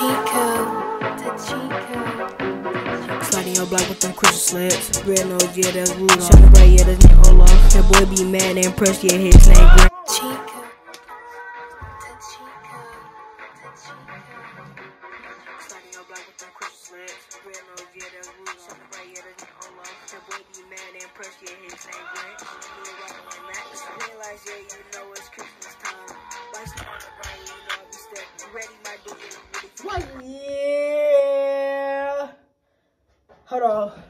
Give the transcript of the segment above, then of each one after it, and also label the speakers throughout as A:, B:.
A: Chico, the Chico.
B: Sliding your block with them crystal slabs. Red nose, yeah, that's Rudolph. Shut up, yeah, that's Nick Olaf. That boy be mad and impressed, yeah, his name Grant.
A: Chico, the Chico, the Chico.
C: What? Yeah. Hold on.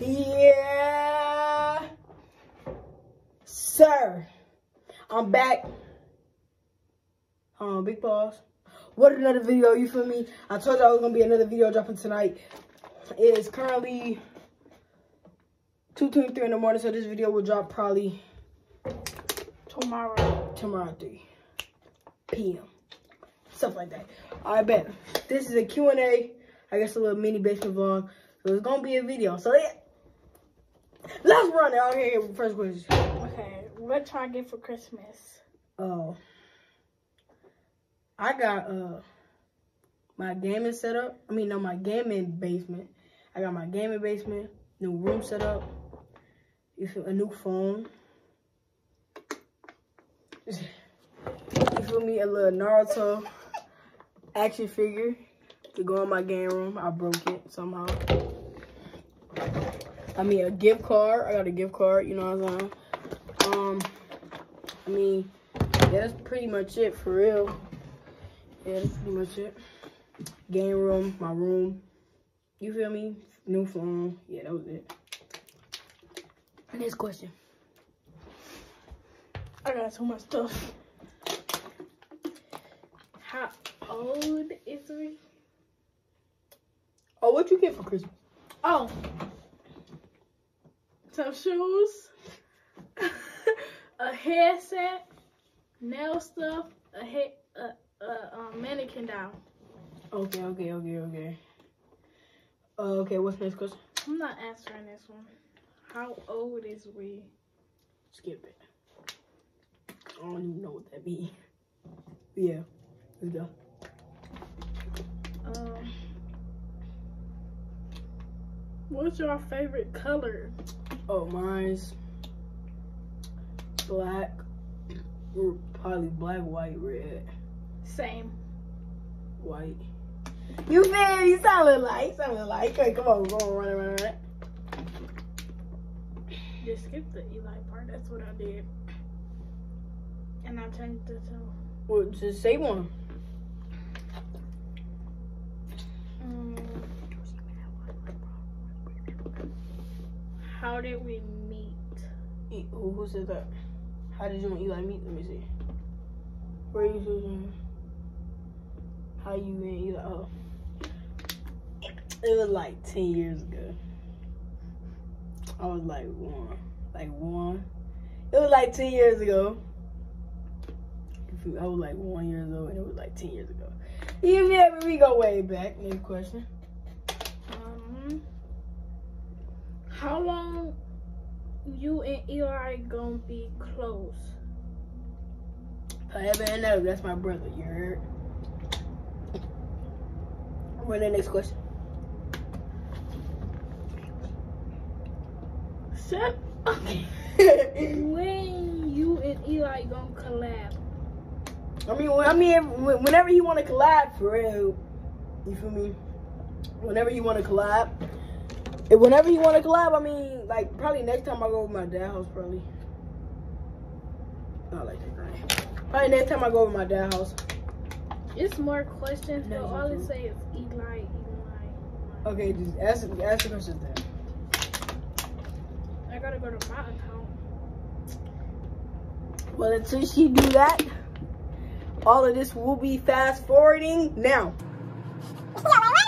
C: Yeah. Sir. I'm back. Hold on, big pause. What another video, you feel me? I told you I was gonna be another video dropping tonight. It is currently 2.23 in the morning, so this video will drop probably
D: Tomorrow.
C: tomorrow 3 p.m. Stuff like that. I bet. This is a Q&A. I guess a little mini basement vlog. So it's gonna be a video. So yeah. Let's run it. Okay, first question.
D: Okay, what y'all get for Christmas?
C: Oh. I got uh my gaming setup. I mean no my gaming basement. I got my gaming basement, new room set up. You a new phone. Me? A little Naruto action figure to go in my game room. I broke it somehow. I mean a gift card. I got a gift card, you know what I'm saying? Um I mean yeah, that's pretty much it for real. Yeah, that's pretty much it. Game room, my room. You feel me? New phone. Yeah, that was it. Next question.
D: I got so much stuff. How old is we?
C: Oh, what you get for Christmas?
D: Oh, some shoes, a headset, nail stuff, a head, a, a, um, mannequin doll.
C: Okay, okay, okay, okay. Uh, okay, what's next question?
D: I'm not answering this one. How old is we?
C: Skip it. I don't even know what that means. Yeah, let's go.
D: Um, what's your favorite color?
C: Oh, mine's black, or probably black, white, red,
D: Same.
C: white. You feel me? You sound like, you sound like. Okay, come on, go on, run run run.
D: Just skip the Eli part. That's what I did. And I changed it to.
C: Well, just say one.
D: Um, how did we meet?
C: Who, who said that? How did you and Eli meet? Let me see. Where you see How you and Eli? Oh, it was like ten years ago. I was like one, like one. It was like ten years ago. I was like one years old, and it was like ten years ago. You feel? We go way back. Next question.
D: Um, how long you and Eli gonna be close?
C: Forever and ever. That's my brother. You heard? Run the next question.
D: Shut up. when you and Eli gonna collab?
C: I mean, when- I mean, whenever you want to collab, for real, you feel me? Whenever you want to collab, if whenever you want to collab, I mean, like probably next time I go over my dad's house, probably. Not like that, right? Probably next time I go over my dad's house.
D: It's more questions, but all it say is Eli, Eli.
C: Okay, just ask ask the questions then.
D: I gotta go to my account.
C: Well, until she do that, all of this will be fast forwarding now.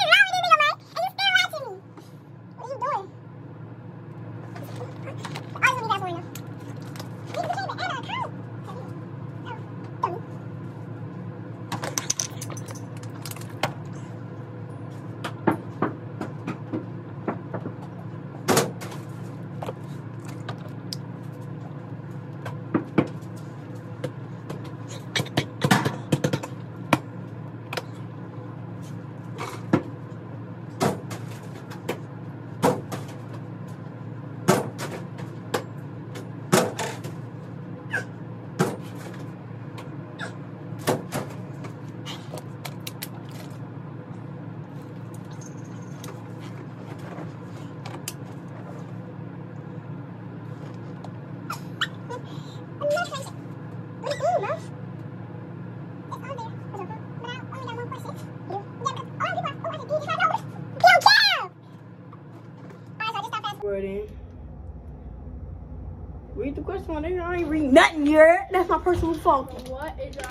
C: read the question. Nigga. I ain't read nothing yet. That's my personal fault.
D: What is your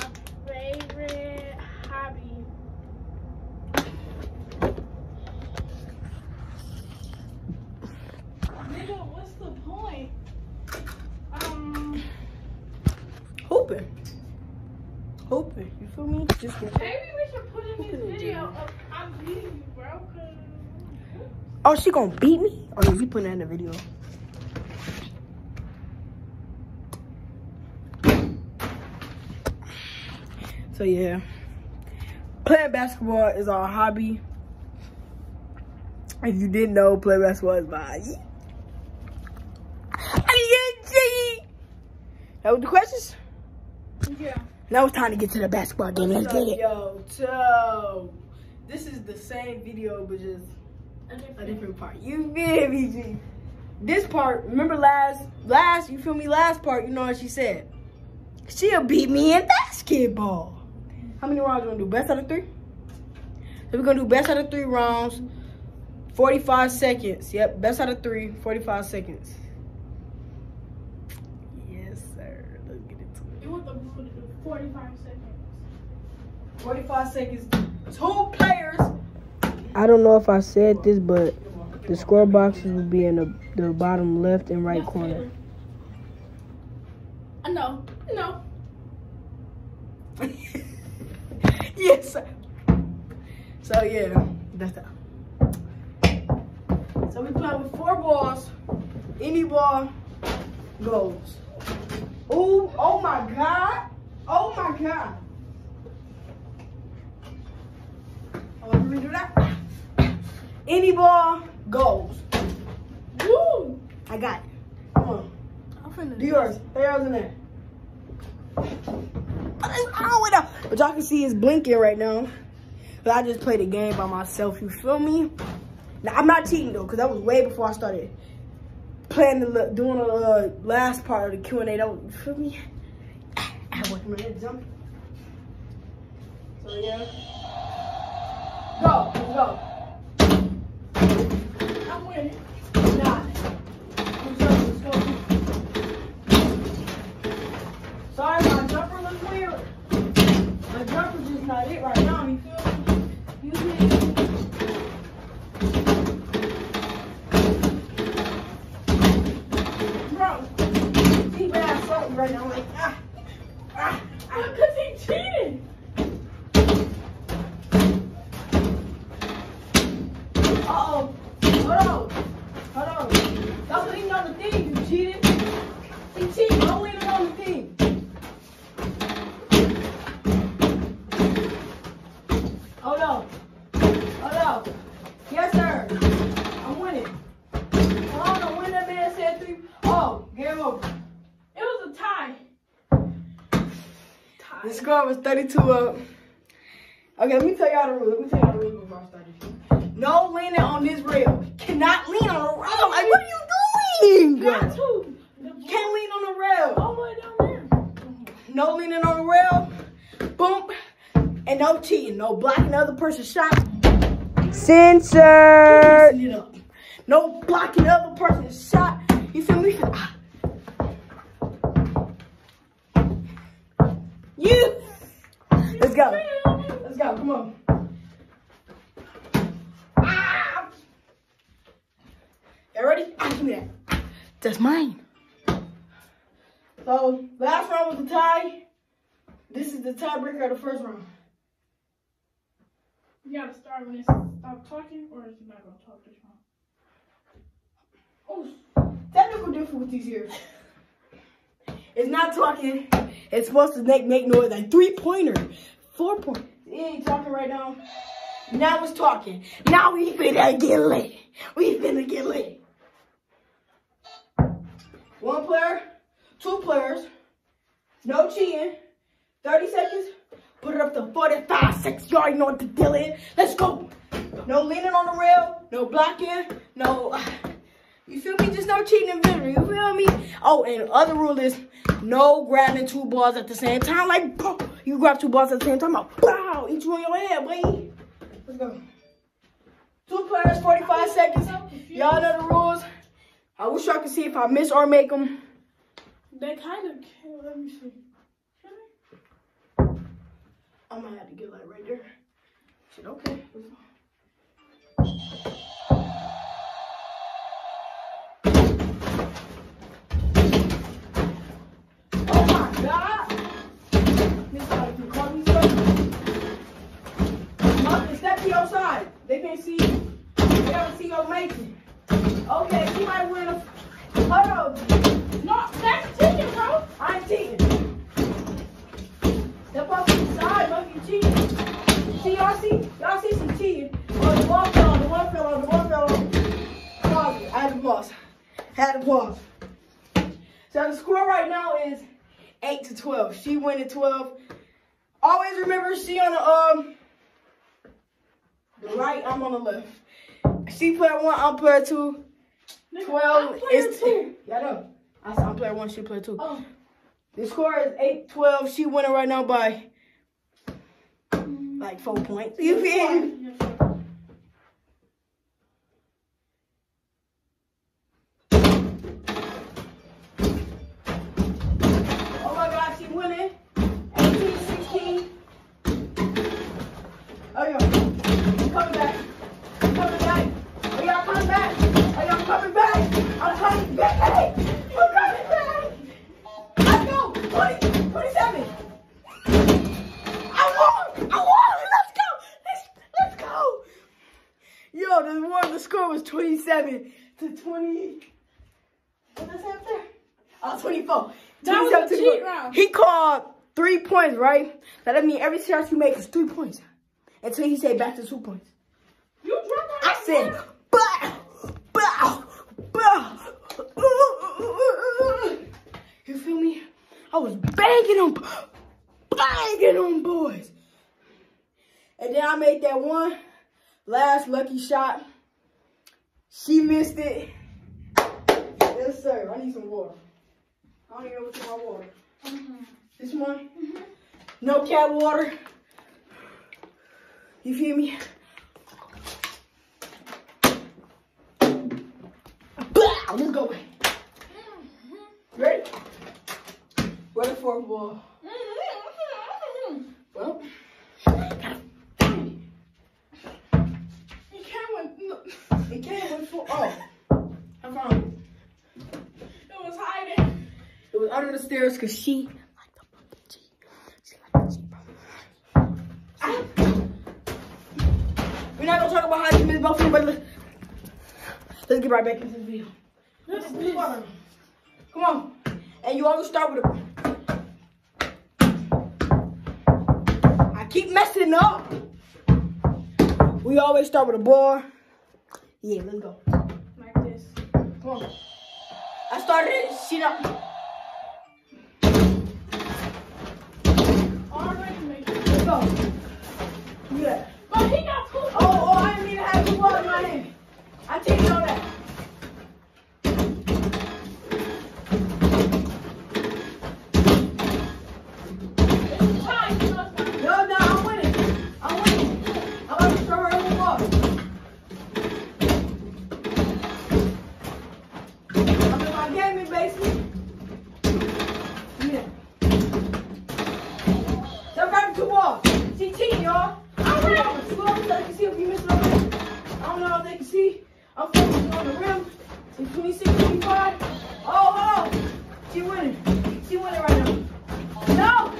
D: favorite hobby? Nigga, what's the point? Um,
C: Hooping. Hooping. You feel me? Just get
D: maybe we should put in this video of I'm beating you, bro. 'cause-
C: Oh, she gonna beat me? Oh, yeah, you putting that in the video. So, yeah. Playing basketball is our hobby. If you didn't know, playing basketball is my hobby. That was the questions?
D: Yeah.
C: Now it's time to get to the basketball game. Let's get it.
E: Yo, so this is the same video, but just
D: A
E: a
D: different-
E: different part.
C: You feel me, G? This part, remember last, last, you feel me? Last part, you know what she said? She'll beat me in basketball. How many rounds you gonna do? Best out of three? So we're gonna do best out of three rounds, 45 seconds. Yep, best out of three, 45 seconds. Yes, sir. Let's get into it.
D: You want the 45 seconds.
E: 45 seconds. Two players.
C: I don't know if I said this, but the score boxes will be in the, the bottom left and right
D: Yes,
C: corner.
D: Taylor. No, no.
C: yes. So yeah, that's that.
E: So we play with four balls. Any ball goes. Oh, oh my God. Oh my God. Oh, let me redo that. Any ball goes.
D: Woo!
E: I got it. Come on.
D: I'm finna
E: Do yours. Throw yours in there.
C: But y'all can see it's blinking right now. But I just played a game by myself. You feel me? Now I'm not cheating though, cause that was way before I started playing the doing the uh, last part of the Q and A. That was, you feel me? I wasn't ready to jump.
E: So yeah. Go. Go.
D: I'm winning.
E: Nine. Let's go. Let's go. Sorry, my jumper looks weird. My jumper's just not it right now. You feel me? Use it.
D: Bro,
E: He bad something right now. Like, ah, ah, ah.
D: because he cheated.
E: Uh-oh. Hold on. Hold on. Stop leaning on the thing, you cheated. He cheated. Don't lean on the thing. Hold on. Hold on. Yes, sir. I'm winning. Hold on. I'm winning. That man said three. Oh, game over.
D: It was a tie.
C: The score was 32 up. Okay, let me tell y'all the rules. Let me tell y'all the rules before I start this.
E: No leaning on this rail. Cannot lean on the rail.
C: Like, what are you doing?
D: Got to.
E: Can't lean on the rail.
D: way down there.
E: No leaning on the rail. Boom. And no cheating. No blocking the other person's shot.
C: Censored.
E: It up. No blocking the other person's shot. You feel me? Ah. You. Let's go. Let's go. Come on. Ah. You ready? Ah, give me that.
C: That's mine.
E: So last round was a tie. This is the tiebreaker of the first round.
D: You gotta start when it stop talking, or is it not gonna talk this round?
E: Oh, technical difficulties here.
C: It's not talking. It's supposed to make make noise like three pointer, four point.
E: It ain't talking right now. Now it's talking.
C: Now we finna get lit. We finna get lit.
E: One player, two players, no cheating. 30 seconds.
C: Up to 45 seconds. You already know what the deal is. Let's go.
E: No leaning on the rail, no blocking, no. You feel me? Just no cheating in victory. You feel me?
C: Oh, and other rule is no grabbing two balls at the same time. Like, boom, you grab two balls at the same time. I'll pow, each one in your head, boy.
E: Let's go. Two players, 45 seconds. Y'all know the rules.
C: I wish y'all could see if I miss or make them.
D: They kind of. can. Let me see.
C: I'm gonna have to get like right there. Said okay. Right, I'm on the left. She player one, I'm player two.
D: Nigga,
C: 12
D: I'm player
C: is
D: two.
C: Yeah, I know. I said I'm player one, she player two.
D: Oh,
C: The score is 8-12. She winning right now by like four points. You feel me?
D: Yes, sir.
C: Oh my God, she winning. 18-16. Oh, yo. Coming back. Coming back. Oh, y'all coming back. Oh, y'all coming back. I'm coming back. I'm coming back. Let's go. 20, 27. I won. I won. Let's go. Let's, let's go. Yo, the one, the score was 27 to 20. What does that say? Oh, 24.
D: That was a cheat
C: 24.
D: round.
C: He called three points, right? That means every shot you make is three points. Until he said back to two points.
D: You dropped
C: I said, bow, bow, bow. You feel me? I was banging on, banging on boys. And then I made that one last lucky shot. She missed it. Yes, sir. I need some water. I don't even know what's in my water. Mm-hmm. This one? Mm-hmm. No cat water. You feel me? Bow! Let's go. Mm-hmm. Ready? Where the fourth ball? It came with four. Oh, I found it.
D: It was hiding.
C: It was under the stairs because she liked the bump G. She liked the bro. Ah. We're not gonna talk about hiding Miss missed both of them, but let's, let's get right back into the video.
D: Is
C: Come on. And you always start with a. I keep messing up. We always start with a ball. Yeah, let's go.
D: like this.
C: Come on. I started it. She not.
D: Already made it.
C: Let's go. Yeah.
D: But he got two.
C: Oh, oh, I didn't mean to have the ball in my hand. I didn't know that.
D: It's tied. So it's not-
C: No, no, I'm winning. I'm winning. I'm about to throw her in the ball. I'm in my gaming basement. Yeah. Step right two balls. She cheating, y'all. I'm ready. She going so they can see if you missed the rim. I don't know if they can see. I'm focusing on the rim. It's 26, 25. Oh, hold on. She winning. She winning right now. No!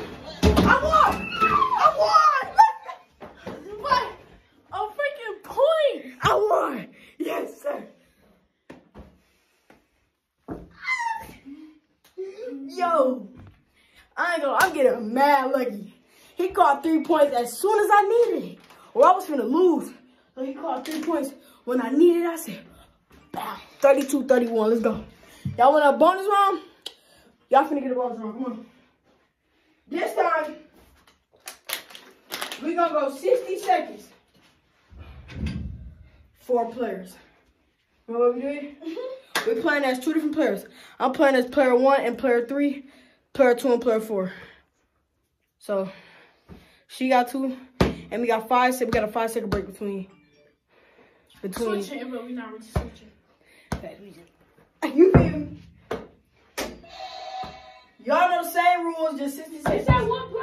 C: I won! I won!
D: What? A freaking point.
C: I won! Yes, sir. Yo, I ain't gonna, I'm getting mad lucky. He caught three points as soon as I needed it, or I was gonna lose. So he caught three points when I needed it. I said, bam, 32 31. Let's go. Y'all want a bonus round? Y'all finna get a bonus round. Come on. This time, we gonna go 60 seconds. Four players. Know what we doing? Mm-hmm. We're playing as two different players. I'm playing as player one and player three, player two and player four. So she got two, and we got five. So we got a five second break between between.
D: Switching, but we're not really switching.
C: You feel me? Y'all know the same rules, just 60
D: Is that one player?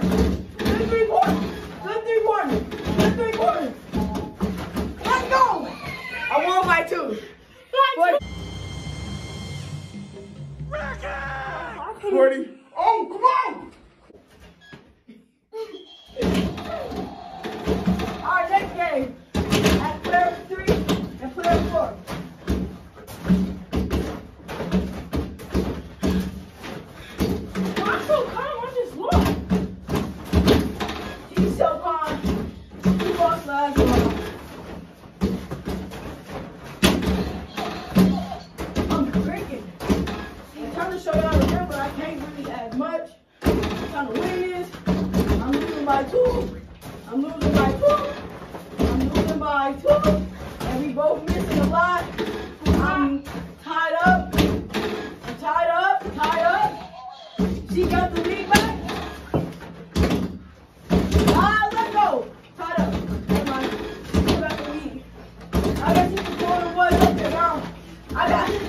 C: Good show y'all but I can't really as much. I'm trying to win. I'm losing by two. I'm losing by two. I'm losing by two. And we both missing a lot. I'm tied up. I'm tied up. Tied up. She got the lead back. Ah, let go. Tied up. Never mind. She got the lead. I guess you can throw the one up there now. I got it.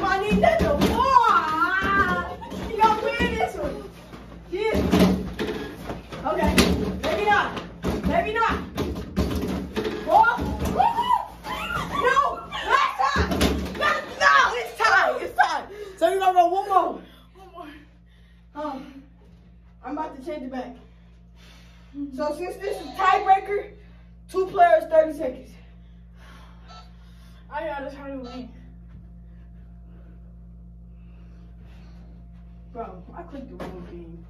C: Come on, need that to Ah, You gotta win this one. Yeah. Okay. Maybe not. Maybe not. Oh. No. Last time. Last, no, it's time. It's time. So you gonna go one more.
D: One more.
C: Um, I'm about to change it back. So since this is tiebreaker, two players, 30 seconds.
D: I gotta try to win.
C: Bro, I clicked the wrong thing.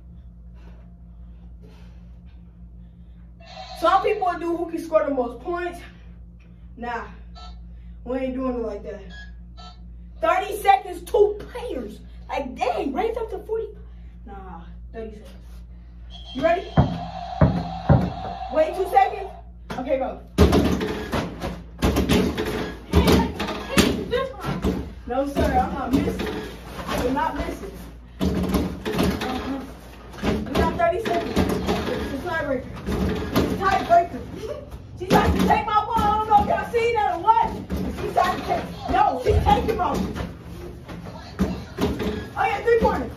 C: Some people do who can score the most points. Nah, we ain't doing it like that. 30 seconds, two players. Like, dang, raise up to 40. Nah, 30 seconds. You ready? Wait two seconds. Okay, go. No, sir, I'm not missing. I am not missing. We got 30 seconds. It's a tiebreaker. It's a tiebreaker. She tried to take my ball. I don't know if y'all seen that or what. She tried to take. No, she's taking mine. Oh, yeah, three pointers.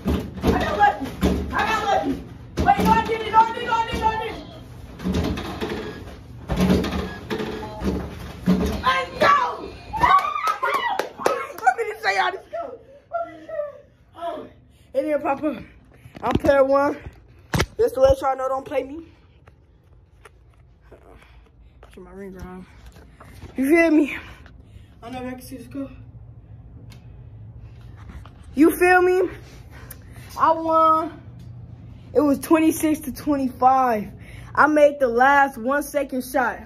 C: I got lucky. I got lucky. Wait, no, I did it. No, I did it. No, I did it. No, I did it. Let's go! Let me just say how this goes. Oh, it didn't. I'm player one. Just to let y'all know, don't play me. Get my ring around. You feel me? I know I can see this go. You feel me? I won. It was 26 to 25. I made the last one second shot.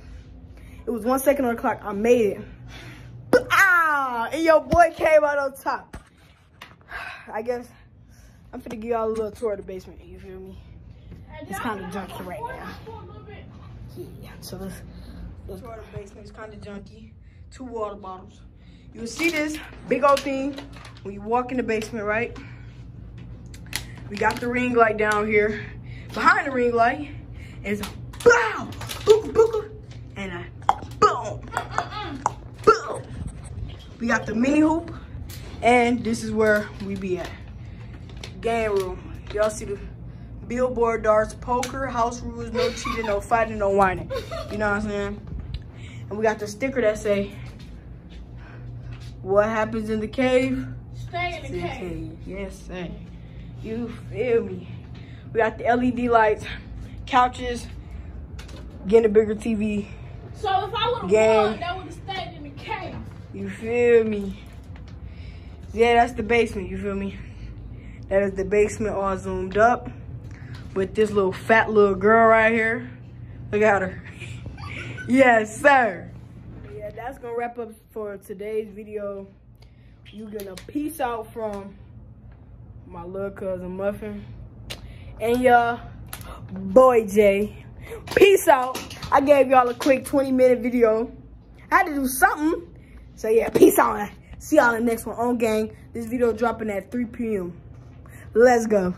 C: It was one second on the clock. I made it. Ah! And your boy came out on top. I guess I'm finna give y'all a little tour of the basement. You feel me? It's kind of junky right now. Yeah. So let's let's tour the basement. It's kind of junky. Two water bottles. You will see this big old thing when you walk in the basement, right? We got the ring light down here. Behind the ring light is a bow, booka booka, and a boom, boom. We got the mini hoop And this is where we be at. Game room. Y'all see the billboard darts, poker, house rules, no cheating, no fighting, no whining. You know what I'm saying? And we got the sticker that say, what happens in the cave?
D: Stay in the cave.
C: Yes, sir. You feel me? We got the LED lights, couches, getting a bigger TV.
D: So if I would have won, that would have stayed in the cave.
C: You feel me? Yeah, that's the basement. You feel me? That is the basement all zoomed up with this little fat little girl right here. Look at her. yes, sir. Yeah, that's gonna wrap up for today's video. You gonna peace out from my little cousin Muffin and y'all boy Jay. Peace out. I gave y'all a quick 20 minute video. I had to do something. So yeah, peace out. See y'all in the next one on gang. This video dropping at 3 p.m. Let's go.